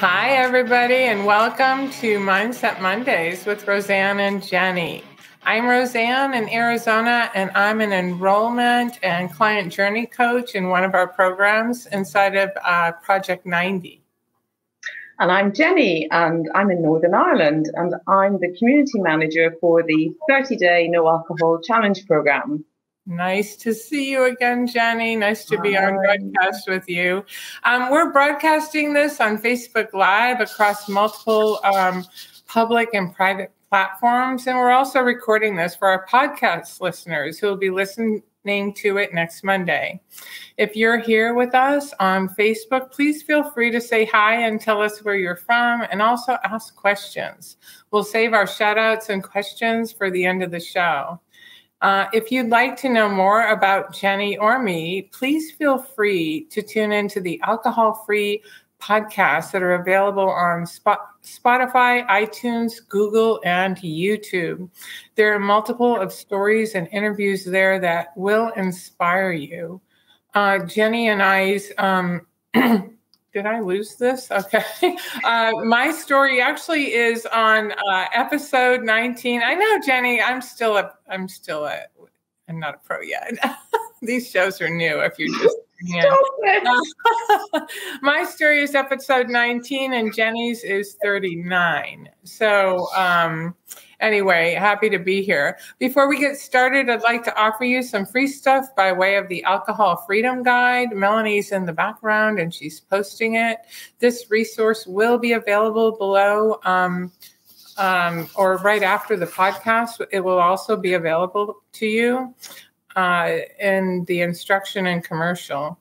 Hi, everybody, and welcome to Mindset Mondays with Rose Ann and Jenny. I'm Rose Ann in Arizona, and I'm an enrollment and client journey coach in one of our programs inside of uh, Project 90. And I'm Jenny, and I'm in Northern Ireland, and I'm the community manager for the 30 day no alcohol challenge program. Nice to see you again, Jenny. Nice to be on broadcast with you. Um, we're broadcasting this on Facebook Live across multiple um, public and private platforms. And we're also recording this for our podcast listeners who will be listening to it next Monday. If you're here with us on Facebook, please feel free to say hi and tell us where you're from and also ask questions. We'll save our shout outs and questions for the end of the show. Uh, if you'd like to know more about Jenny or me, please feel free to tune into the alcohol free podcasts that are available on Spotify, iTunes, Google, and YouTube. There are multiple of stories and interviews there that will inspire you. Uh, Jenny and I's um, did I lose this? Okay. Uh, my story actually is on uh, episode 19. I know, Jenny, I'm still a, I'm still a, I'm not a pro yet. These shows are new if you're just yeah. my story is episode 19 and Jenny's is 39. So, um, anyway, happy to be here. Before we get started, I'd like to offer you some free stuff by way of the Alcohol Freedom Guide. Melanie's in the background and she's posting it. This resource will be available below. Um, um, or right after the podcast, it will also be available to you uh, in the instruction and commercial.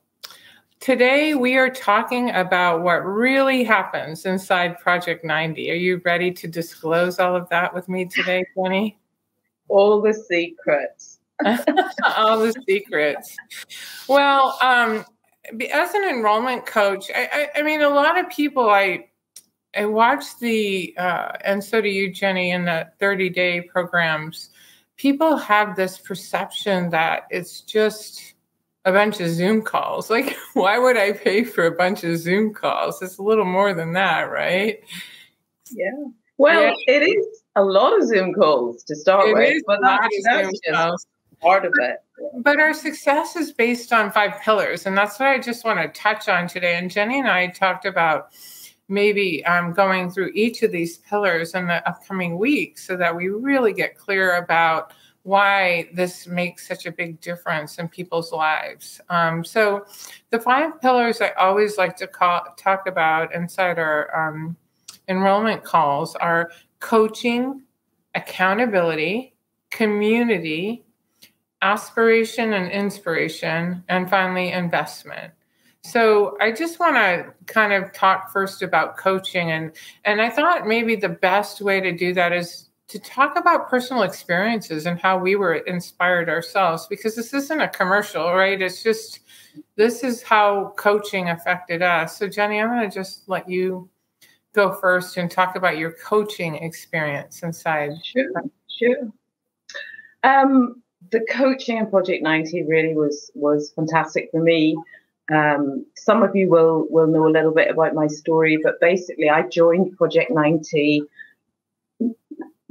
Today, we are talking about what really happens inside Project 90. Are you ready to disclose all of that with me today, Jenny? All the secrets. all the secrets. Well, um, as an enrollment coach, I, I, I, mean, a lot of people I I watch the uh, and so do you, Jenny, in the 30 day programs people have this perception that it's just a bunch of Zoom calls. Like, why would I pay for a bunch of Zoom calls? It's a little more than that, right? Yeah. Well, yeah. it is a lot of Zoom calls to start it with, but that's, that's just part of it. But our success is based on five pillars, and that's what I just want to touch on today. And Jenny and I talked about maybe um, going through each of these pillars in the upcoming weeks so that we really get clear about why this makes such a big difference in people's lives. Um, so, the five pillars I always like to call, talk about inside our um, enrollment calls are coaching, accountability, community, aspiration and inspiration, and finally, investment. So I just want to kind of talk first about coaching and and I thought maybe the best way to do that is to talk about personal experiences and how we were inspired ourselves because this isn't a commercial, right? It's just this is how coaching affected us. So Jenny, I'm going to just let you go first and talk about your coaching experience inside. Sure, sure. Um, the coaching in Project 90 really was was fantastic for me. Um, some of you will will know a little bit about my story, but basically, I joined Project 90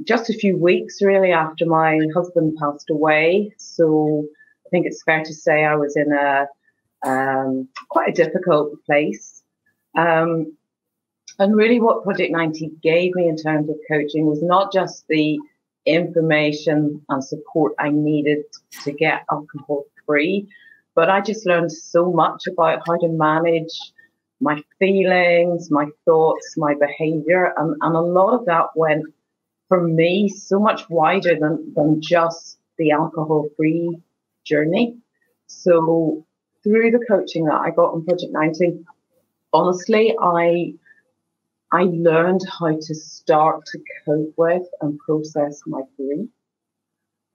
just a few weeks really after my husband passed away. So I think it's fair to say I was in a um, quite a difficult place. Um, and really, what Project 90 gave me in terms of coaching was not just the information and support I needed to get alcohol free, but I just learned so much about how to manage my feelings, my thoughts, my behavior. And, and a lot of that went for me so much wider than, than just the alcohol free journey. So through the coaching that I got on Project 90, honestly, I I learned how to start to cope with and process my grief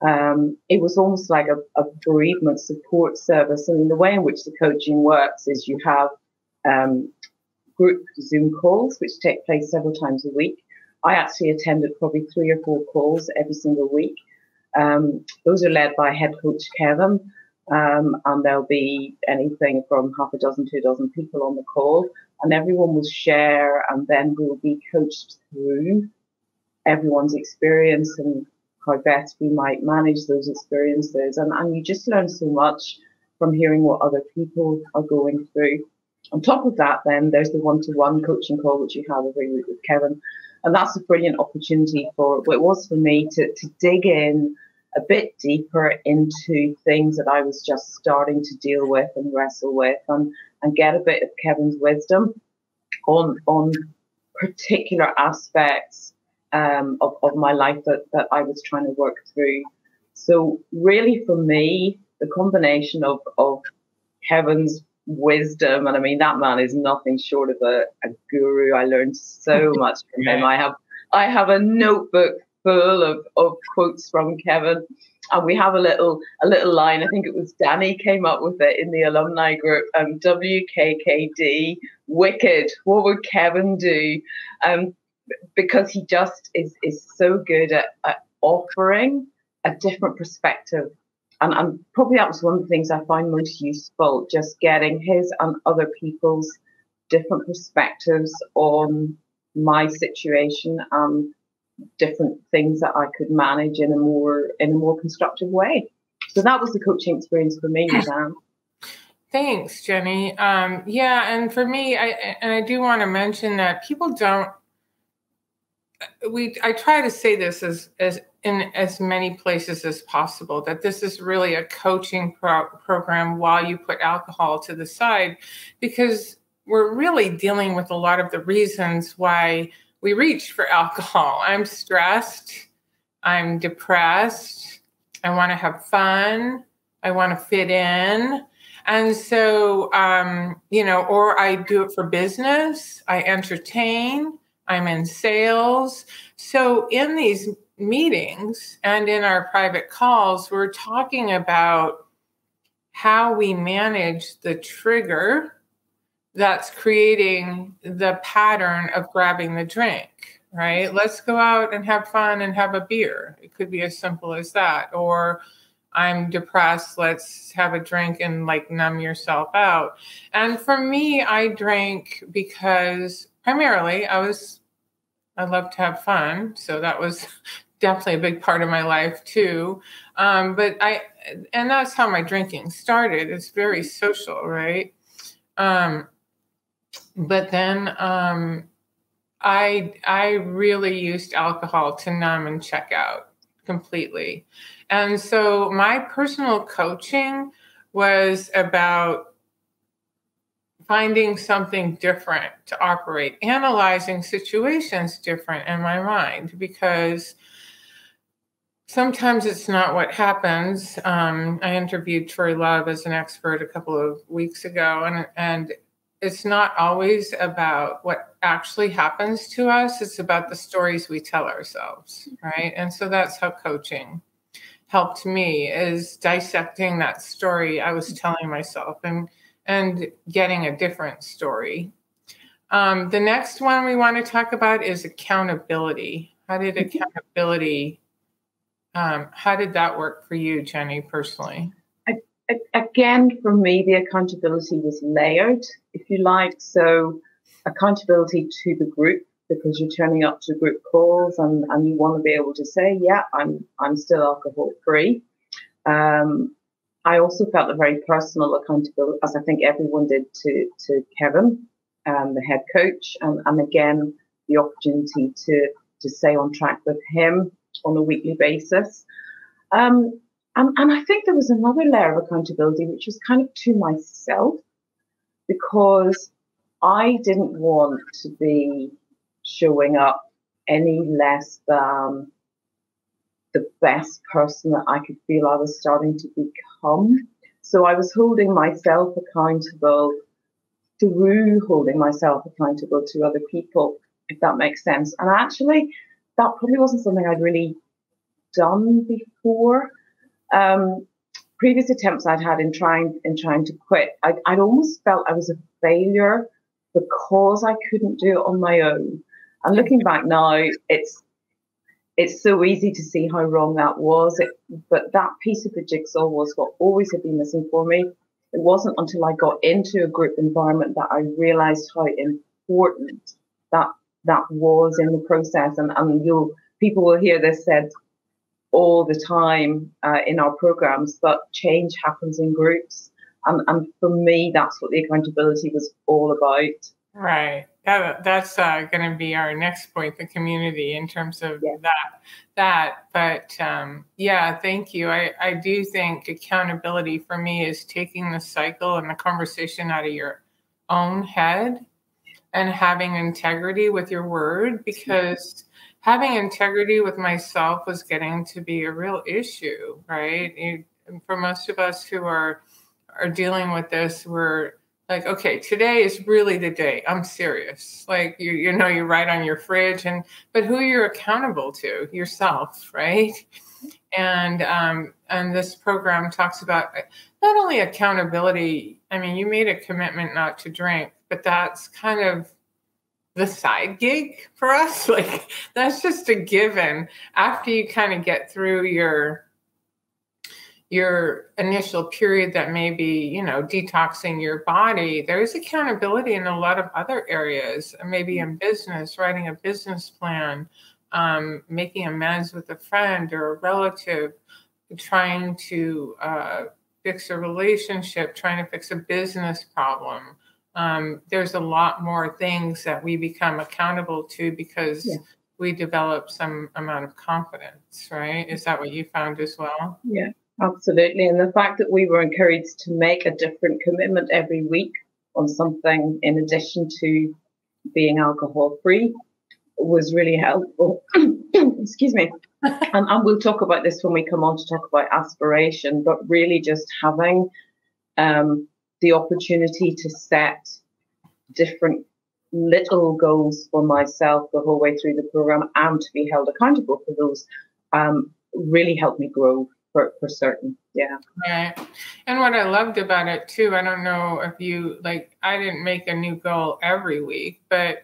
um, it was almost like a, a, bereavement support service. I mean, the way in which the coaching works is you have um, group Zoom calls, which take place several times a week. I actually attended probably three or four calls every single week. Um, those are led by head coach Kevin, um, and there'll be anything from half a dozen to a dozen people on the call. and everyone will share, and then we'll be coached through everyone's experience and how best we might manage those experiences. And, and you just learn so much from hearing what other people are going through. On top of that, then there's the one to one coaching call, which you have every week with Kevin. And that's a brilliant opportunity for what it was for me to, to dig in a bit deeper into things that I was just starting to deal with and wrestle with and, and get a bit of Kevin's wisdom on on particular aspects um, of, of my life that, that I was trying to work through. So really for me, the combination of, of Kevin's wisdom, and I mean that man is nothing short of a, a guru. I learned so much from him. I have I have a notebook full of, of quotes from Kevin. And we have a little a little line. I think it was Danny came up with it in the alumni group. Um, WKKD, wicked. What would Kevin do? Um, because he just is is so good at, at offering a different perspective. And, and probably that was one of the things I find most useful, just getting his and other people's different perspectives on my situation and different things that I could manage in a more in a more constructive way. So that was the coaching experience for me, Sam. Thanks, Jenny. Um, yeah, and for me, I and I do want to mention that people don't. We I try to say this as as in as many places as possible that this is really a coaching pro- program while you put alcohol to the side, because we're really dealing with a lot of the reasons why we reach for alcohol. I'm stressed. I'm depressed. I want to have fun. I want to fit in. And so, um, you know, or I do it for business, I entertain, I'm in sales. So, in these meetings and in our private calls, we're talking about how we manage the trigger that's creating the pattern of grabbing the drink, right? Let's go out and have fun and have a beer. It could be as simple as that. Or I'm depressed, let's have a drink and like numb yourself out. And for me, I drank because primarily I was, I love to have fun. So that was definitely a big part of my life too. Um, but I, and that's how my drinking started. It's very social, right? Um, but then um, I I really used alcohol to numb and check out completely. And so my personal coaching was about finding something different to operate, analyzing situations different in my mind because sometimes it's not what happens. Um, I interviewed Troy Love as an expert a couple of weeks ago, and and it's not always about what actually happens to us it's about the stories we tell ourselves right and so that's how coaching helped me is dissecting that story i was telling myself and and getting a different story um, the next one we want to talk about is accountability how did mm-hmm. accountability um, how did that work for you jenny personally again, for me, the accountability was layered, if you like. So, accountability to the group because you're turning up to group calls and, and you want to be able to say, yeah, I'm I'm still alcohol free. Um, I also felt a very personal accountability, as I think everyone did to to Kevin, um, the head coach, and, and again the opportunity to to stay on track with him on a weekly basis. Um, and, and I think there was another layer of accountability, which was kind of to myself, because I didn't want to be showing up any less than the best person that I could feel I was starting to become. So I was holding myself accountable through holding myself accountable to other people, if that makes sense. And actually, that probably wasn't something I'd really done before um, previous attempts I'd had in trying in trying to quit, I, I'd almost felt I was a failure because I couldn't do it on my own. And looking back now, it's it's so easy to see how wrong that was. It, but that piece of the jigsaw was what always had been missing for me. it wasn't until I got into a group environment that I realized how important that that was in the process. And, and you'll people will hear this said all the time uh, in our programs, but change happens in groups. And, and for me, that's what the accountability was all about. Right. That, that's uh, going to be our next point, the community, in terms of yeah. that. That, but um, yeah, thank you. I, I do think accountability for me is taking the cycle and the conversation out of your own head and having integrity with your word because having integrity with myself was getting to be a real issue, right? You, for most of us who are are dealing with this, we're like, okay, today is really the day. I'm serious. Like you, you know, you write on your fridge, and but who you're accountable to yourself, right? And um, and this program talks about not only accountability. I mean, you made a commitment not to drink, but that's kind of the side gig for us. Like that's just a given after you kind of get through your your initial period that may be, you know, detoxing your body, there's accountability in a lot of other areas, maybe in business, writing a business plan, um, making amends with a friend or a relative, trying to uh, fix a relationship, trying to fix a business problem. Um, there's a lot more things that we become accountable to because yeah. we develop some amount of confidence, right? Is that what you found as well? Yeah. Absolutely. And the fact that we were encouraged to make a different commitment every week on something in addition to being alcohol free was really helpful. Excuse me. and, and, we'll talk about this when we come on to talk about aspiration, but really just having um, the opportunity to set different little goals for myself the whole way through the program and to be held accountable for those um, really helped me grow for, for certain. Yeah. Right. And what I loved about it too, I don't know if you like, I didn't make a new goal every week, but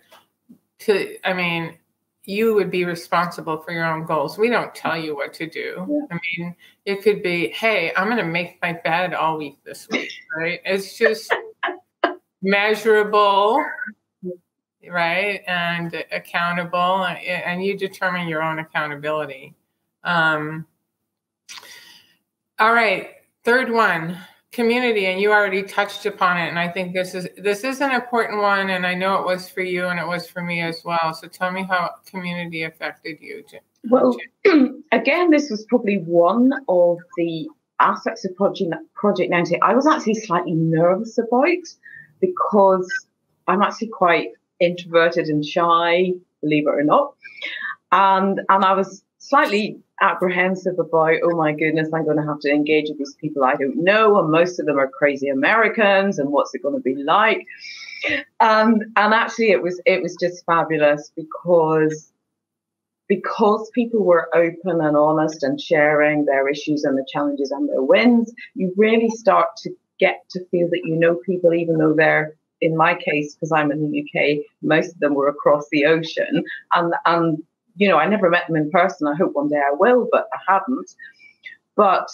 to, I mean, you would be responsible for your own goals. We don't tell you what to do. Yeah. I mean, it could be, hey, I'm going to make my bed all week this week, right? It's just measurable, right? And accountable, and you determine your own accountability. Um, all right, third one, community, and you already touched upon it, and I think this is this is an important one, and I know it was for you, and it was for me as well. So tell me how community affected you. Jim. Well, again, this was probably one of the aspects of Project Project 90 I was actually slightly nervous about because I'm actually quite introverted and shy, believe it or not, and and I was slightly apprehensive about, oh my goodness, I'm going to have to engage with these people I don't know, and most of them are crazy Americans, and what's it going to be like? And and actually, it was it was just fabulous because because people were open and honest and sharing their issues and the challenges and their wins. You really start to get to feel that you know people, even though they're in my case, because I'm in the UK, most of them were across the ocean, and and you know, I never met them in person. I hope one day I will, but I haven't. But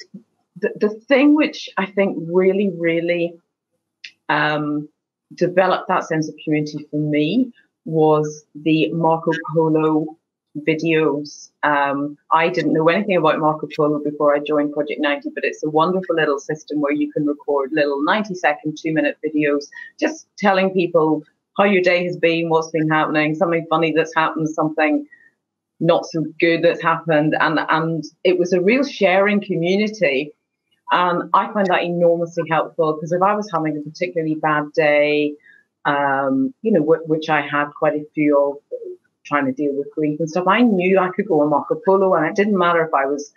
the, the thing which I think really, really um, developed that sense of community for me was the Marco Polo videos. Um, I didn't know anything about Marco Polo before I joined Project 90, but it's a wonderful little system where you can record little 90 second, two minute videos, just telling people how your day has been, what's been happening, something funny that's happened, something not so good that's happened. And and it was a real sharing community. And i find that enormously helpful because if i was having a particularly bad day um, you know which i had quite a few of trying to deal with grief and stuff i knew i could go on marco polo and it didn't matter if i was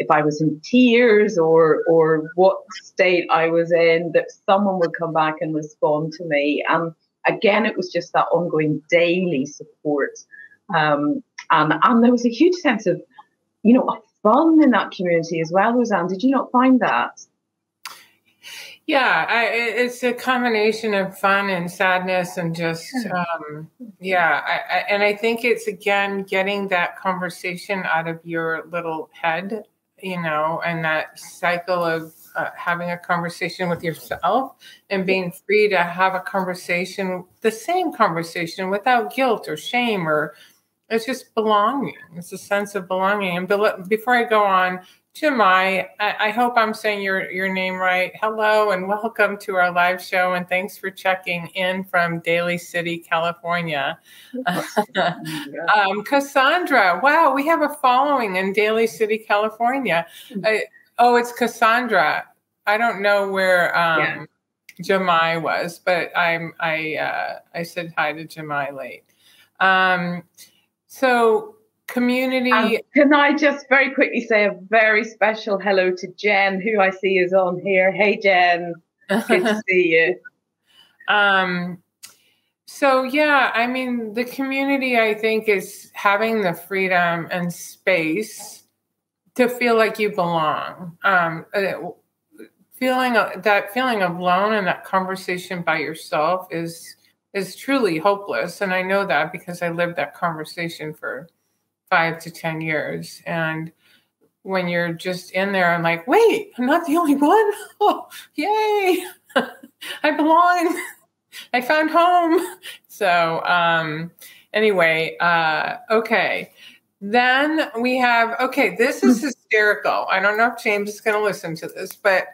if i was in tears or or what state i was in that someone would come back and respond to me. And again it was just that ongoing daily support um, and, and there was a huge sense of, you know, fun in that community as well, Rose Ann. Did you not find that? Yeah, I, it's a combination of fun and sadness, and just um, yeah. I, I, and I think it's again getting that conversation out of your little head, you know, and that cycle of uh, having a conversation with yourself and being free to have a conversation, the same conversation without guilt or shame or it's just belonging. It's a sense of belonging. And before I go on, Jemai, I, I hope I'm saying your, your name right. Hello and welcome to our live show. And thanks for checking in from Daly City, California. um, Cassandra, wow, we have a following in Daly City, California. Hmm. Oh, it's Cassandra. I don't know where um, yeah. Jemai was, but I'm I uh, I said hi to Jemai late. Um, so community. Um, can I just very quickly say a very special hello to Jen, who I see is on here. Hey, Jen, good to see you. Um, so yeah, I mean, the community I think is having the freedom and space to feel like you belong. Um, uh, feeling that feeling of alone and that conversation by yourself is is truly hopeless, and I know that because I lived that conversation for five to 10 years. And when you're just in there, I'm like, wait, I'm not the only one. Oh, yay. I belong. I found home. So, um, anyway, uh, okay. Then we have, okay, this is hysterical. I don't know if James is going to listen to this, but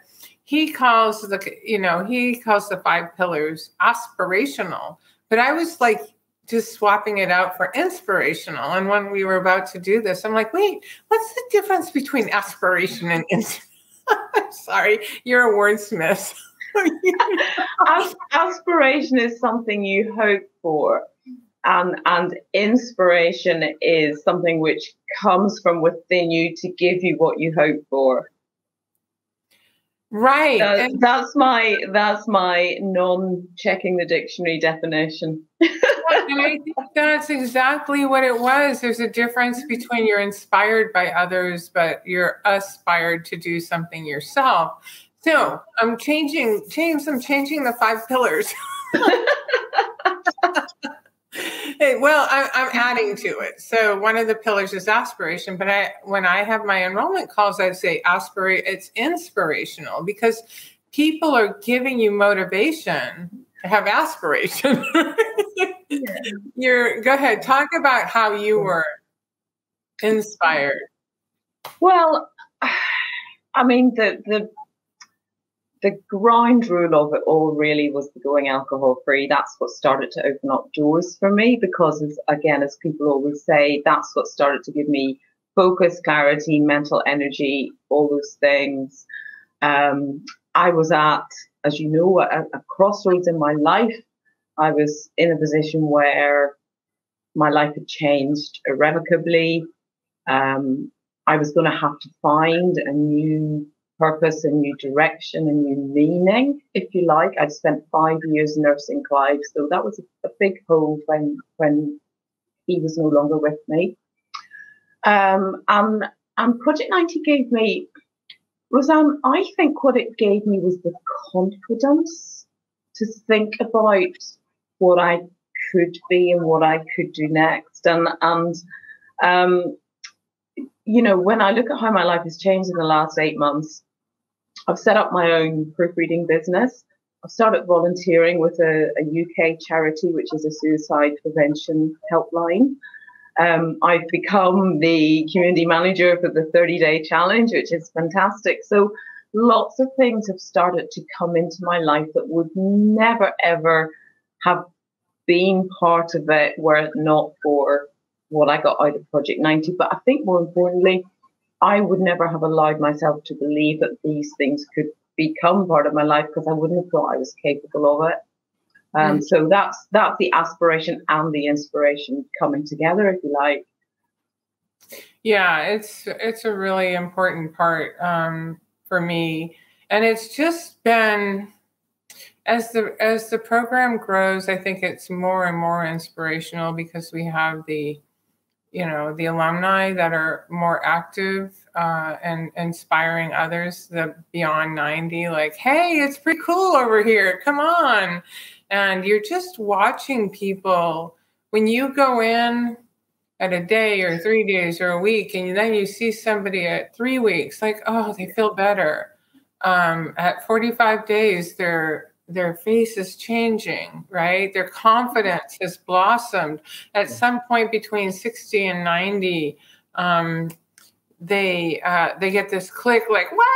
he calls the, you know, he calls the five pillars aspirational. But I was like, just swapping it out for inspirational. And when we were about to do this, I'm like, wait, what's the difference between aspiration and inspiration? Sorry, you're a wordsmith. aspiration is something you hope for. And, and inspiration is something which comes from within you to give you what you hope for. Right. That, that's my that's my non checking the dictionary definition. I think that's exactly what it was. There's a difference between you're inspired by others, but you're aspired to do something yourself. So I'm changing, James, I'm changing the five pillars. hey, well, I, I'm adding to it. So one of the pillars is aspiration, but I, when I have my enrollment calls, I say aspirate. It's inspirational because people are giving you motivation to have aspiration. You're go ahead. Talk about how you mm-hmm. were inspired. Well, I mean the the the ground rule of it all really was the going alcohol free. That's what started to open up doors for me because, as, again, as people always say, that's what started to give me focus, clarity, mental energy, all those things. Um, I was at, as you know, a, a crossroads in my life. I was in a position where my life had changed irrevocably. Um, I was going to have to find a new purpose, a new direction, a new meaning, if you like. I'd spent five years nursing Clive, so that was a, a big hole when when he was no longer with me. Um, and and Project 90 gave me was um I think what it gave me was the confidence to think about what I could be and what I could do next. And and um, you know, when I look at how my life has changed in the last eight months, I've set up my own proofreading business. I've started volunteering with a, a UK charity, which is a suicide prevention helpline. Um, I've become the community manager for the 30 day challenge, which is fantastic. So lots of things have started to come into my life that would never ever have been part of it were it not for what I got out of Project 90. But I think more importantly, I would never have allowed myself to believe that these things could become part of my life because I wouldn't have thought I was capable of it. Um, mm. So that's that's the aspiration and the inspiration coming together, if you like. Yeah, it's it's a really important part um, for me, and it's just been as the as the program grows, I think it's more and more inspirational because we have the you know the alumni that are more active uh, and inspiring others the beyond 90 like hey it's pretty cool over here. Come on. And you're just watching people when you go in at a day or three days or a week and then you see somebody at three weeks like oh they feel better. Um, at 45 days, their their face is changing, right? Their confidence has blossomed. At some point between 60 and 90, um, they uh, they get this click like wow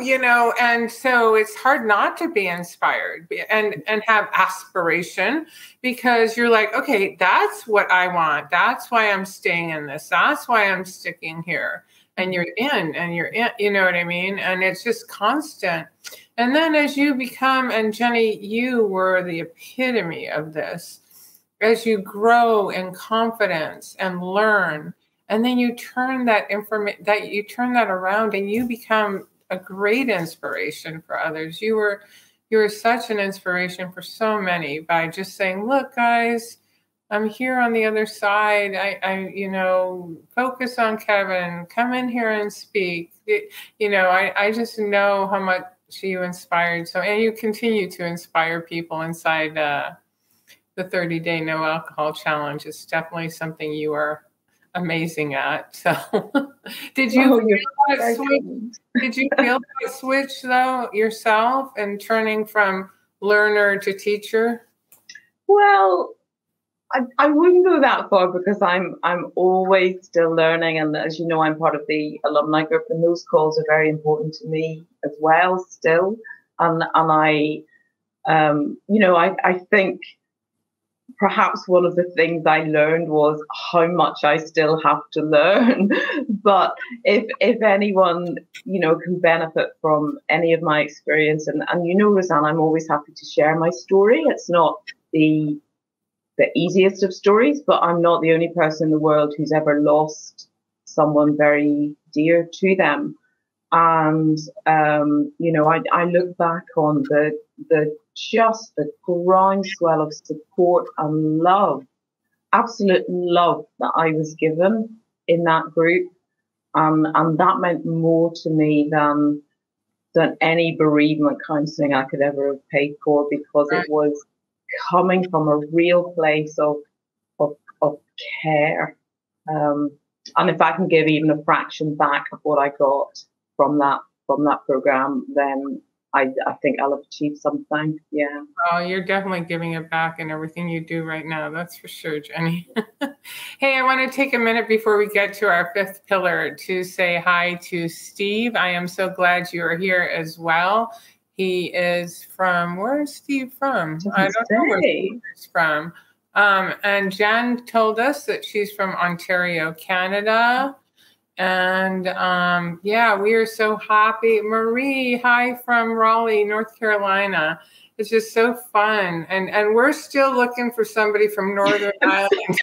you know? And so it's hard not to be inspired and and have aspiration because you're like okay that's what i want. That's why i'm staying in this. That's why i'm sticking here. And you're in and you're in you know what i mean? And it's just constant and then as you become and jenny you were the epitome of this as you grow in confidence and learn and then you turn that information that you turn that around and you become a great inspiration for others. You were you were such an inspiration for so many by just saying look guys i'm here on the other side. I i you know focus on kevin. Come in here and speak. It, you know i i just know how much you inspired so and you continue to inspire people inside uh, the 30 day no alcohol challenge it's definitely something you are amazing at. So, did you oh, feel that switch? did you feel that switch though yourself and turning from learner to teacher? Well, I, I wouldn't go that far because I'm I'm always still learning, and as you know, I'm part of the alumni group, and those calls are very important to me as well. Still, and and I, um, you know, I I think perhaps one of the things I learned was how much I still have to learn. but if if anyone, you know, can benefit from any of my experience and, and you know, Rose Ann, I'm always happy to share my story. It's not the the easiest of stories, but I'm not the only person in the world who's ever lost someone very dear to them. And um, you know, I, I look back on the the just the groundswell of support and love, absolute love that I was given in that group. Um, and that meant more to me than than any bereavement counselling I could ever have paid for because it was coming from a real place of of, of care. Um, and if I can give even a fraction back of what I got from that from that program, then I, I think I'll have achieved something. Yeah. Oh, you're definitely giving it back in everything you do right now. That's for sure, Jenny. hey, I want to take a minute before we get to our fifth pillar to say hi to Steve. I am so glad you are here as well. He is from, where is Steve from? I don't say. know where he's from. Um, and Jen told us that she's from Ontario, Canada. And um, yeah, we are so happy. Marie, hi from Raleigh, North Carolina. It's just so fun. And and we're still looking for somebody from Northern Ireland.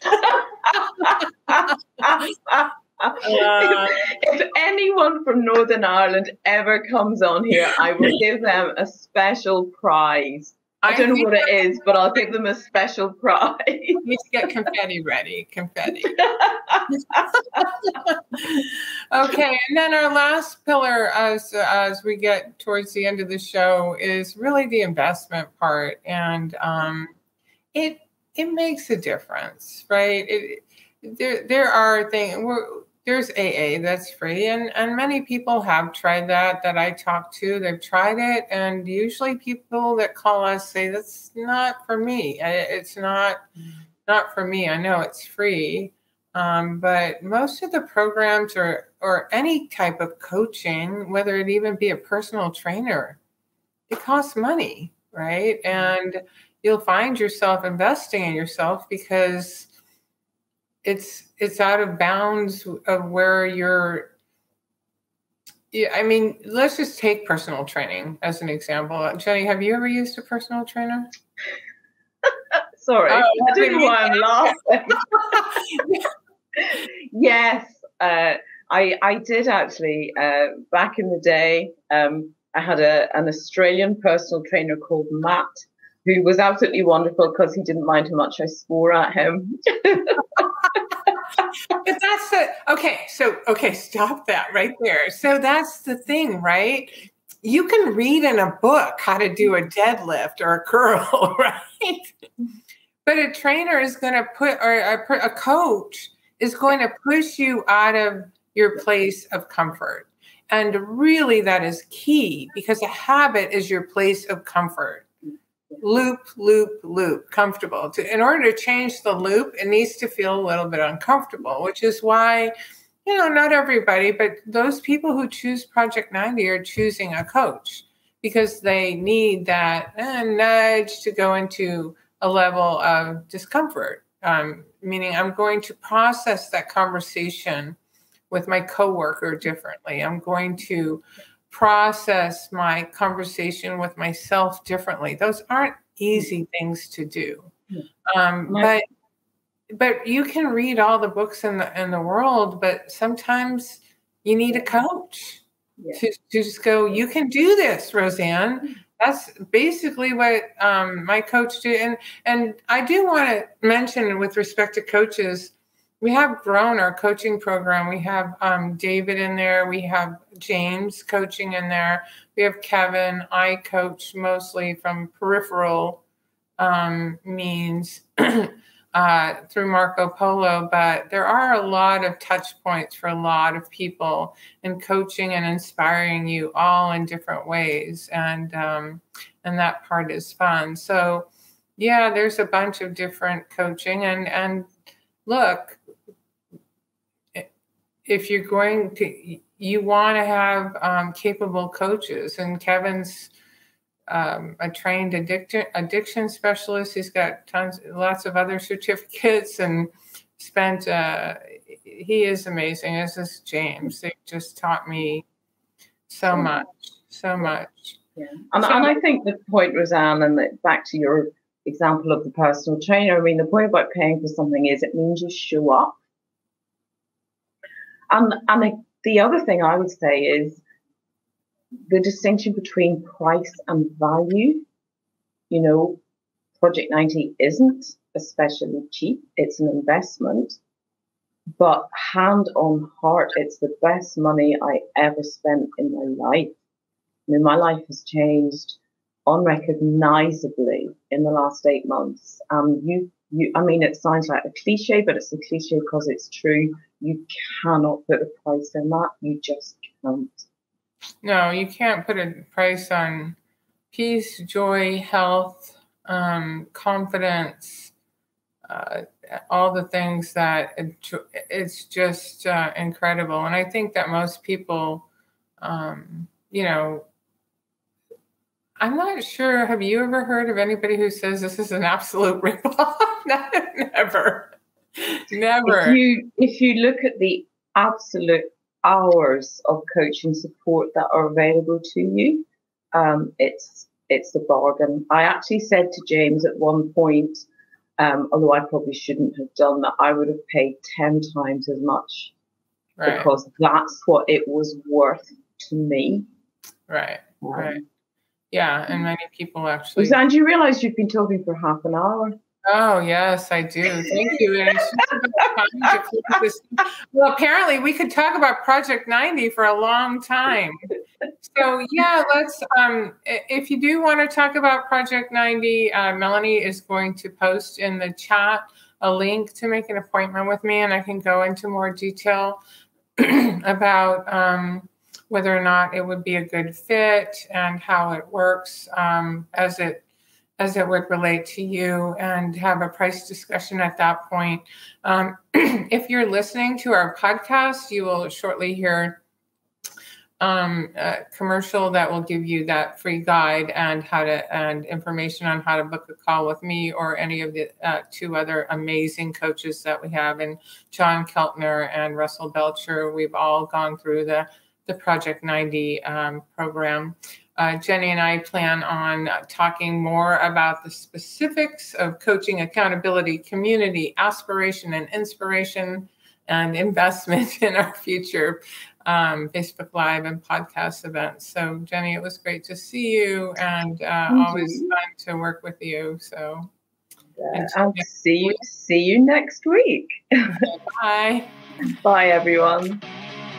uh, if, if, anyone from Northern Ireland ever comes on here, I will give them a special prize. I don't know what it is, but I'll give them a special prize. We get confetti ready. Confetti. okay, and then our last pillar, as as we get towards the end of the show, is really the investment part, and um, it it makes a difference, right? It, there there are things. There's AA that's free, and and many people have tried that. That I talk to, they've tried it, and usually people that call us say that's not for me. It's not not for me. I know it's free, um, but most of the programs or or any type of coaching, whether it even be a personal trainer, it costs money, right? And you'll find yourself investing in yourself because it's it's out of bounds of where you're yeah, I mean, let's just take personal training as an example. Jenny, have you ever used a personal trainer? Sorry, oh, I don't know why I'm laughing. yes, uh, I I did actually. Uh, back in the day, um, I had a, an Australian personal trainer called Matt, who was absolutely wonderful because he didn't mind how much I swore at him. Okay. So okay, stop that right there. So that's the thing, right? You can read in a book how to do a deadlift or a curl, right? But a trainer is going to put, or a, a coach is going to push you out of your place of comfort And really, that is key because a habit is your place of comfort. Loop, loop, loop, comfortable. To, in order to change the loop, it needs to feel a little bit uncomfortable, which is why, you know, not everybody, but those people who choose Project 90 are choosing a coach because they need that eh, nudge to go into a level of discomfort. Um, meaning, I'm going to process that conversation with my coworker differently. I'm going to process my conversation with myself differently. Those aren't easy things to do. Um, but but you can read all the books in the in the world, but sometimes you need a coach yeah. to, to just go, you can do this, Rose Ann. That's basically what um, my coach did. And and I do want to mention with respect to coaches, we have grown our coaching program. We have um, David in there. We have James coaching in there. We have Kevin. I coach mostly from peripheral um, means uh, through Marco Polo, but there are a lot of touch points for a lot of people in coaching and inspiring you all in different ways, and um, and that part is fun. So, yeah, there's a bunch of different coaching, and and look, if you're going to, you want to have um, capable coaches. And Kevin's um, a trained addiction addiction specialist. He's got tons, lots of other certificates, and spent. Uh, he is amazing. As is James. They just taught me so much, so much. Yeah, and, so, and I think the point, Rose Ann, and that back to your example of the personal trainer. I mean, the point about paying for something is it means you show up and and the other thing I would say is the distinction between price and value. You know, Project 90 isn't especially cheap. It's an investment. But hand on heart, it's the best money I ever spent in my life. I mean, my life has changed unrecognizably in the last eight months. Um, you, you, I mean, it sounds like a cliche, but it's a cliche because it's true. You cannot put a price on that. You just can't. No, you can't put a price on peace, joy, health, um, confidence, uh, all the things that it, it's just uh, incredible. And I think that most people, um, you know, I'm not sure. Have you ever heard of anybody who says this is an absolute ripoff? Never. Never. If you if you look at the absolute hours of coaching support that are available to you, um, it's it's a bargain. I actually said to James at one point, um, although I probably shouldn't have done that, I would have paid ten times as much right. because that's what it was worth to me. Right. Um, right. Yeah, and many people actually. And you realize you've been talking for half an hour? Oh yes, I do. Thank you. well, apparently we could talk about Project 90 for a long time. So yeah, let's. Um, if you do want to talk about Project 90, uh, Melanie is going to post in the chat a link to make an appointment with me, and I can go into more detail about um, whether or not it would be a good fit and how it works um, as it as it would relate to you and have a price discussion at that point. Um, if you're listening to our podcast, you will shortly hear um, a commercial that will give you that free guide and how to and information on how to book a call with me or any of the uh, two other amazing coaches that we have and John Keltner and Russell Belcher. We've all gone through the the Project 90 um, program. Uh, Jenny and I plan on talking more about the specifics of coaching accountability, community, aspiration, and inspiration, and investment in our future um, Facebook Live and podcast events. So, Jenny, it was great to see you, and uh, always you. fun to work with you. So, uh, I'll see you. See you next week. Bye. Bye, everyone.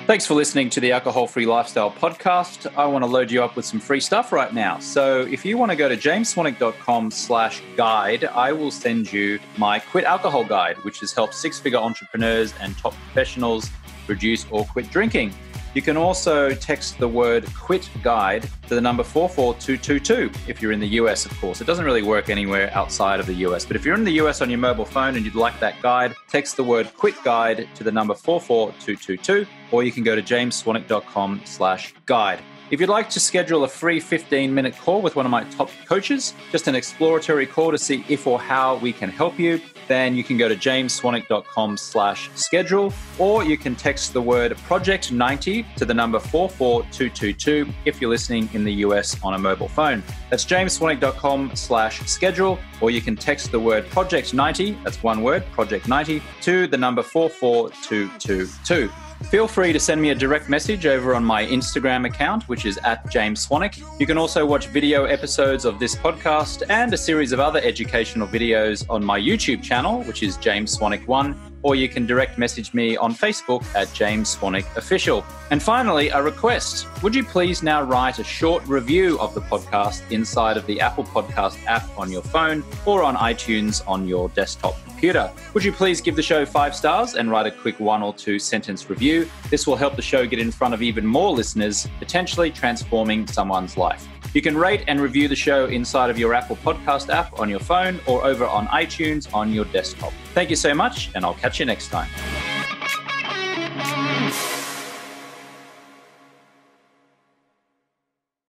Thanks for listening to the Alcohol Free Lifestyle podcast. I want to load you up with some free stuff right now. So if you want to go to jamesswanwick.com slash guide, I will send you my Quit Alcohol Guide, which has helped six-figure entrepreneurs and top professionals reduce or quit drinking. You can also text the word quit guide to the number 44222 if you're in the US, of course. It doesn't really work anywhere outside of the US, but if you're in the US on your mobile phone and you'd like that guide, text the word quit guide to the number 44222 or you can go to jamesswanwick.com slash guide. If you'd like to schedule a free 15 minute call with one of my top coaches, just an exploratory call to see if or how we can help you, then you can go to jamesswanwick.com slash schedule, or you can text the word project 90 to the number 44222 if you're listening in the US on a mobile phone. That's jamesswanwick.com slash schedule, or you can text the word project 90, that's one word, project 90, to the number 44222. Feel free to send me a direct message over on my Instagram account, which is at James Swanwick. You can also watch video episodes of this podcast and a series of other educational videos on my YouTube channel, which is James Swanwick 1 or you can direct message me on Facebook at James Swanwick Official. And finally, a request. Would you please now write a short review of the podcast inside of the Apple Podcast app on your phone or on iTunes on your desktop computer? Would you please give the show five stars and write a quick one or two sentence review? This will help the show get in front of even more listeners, potentially transforming someone's life. You can rate and review the show inside of your Apple Podcast app on your phone or over on iTunes on your desktop. Thank you so much, and I'll catch you next time.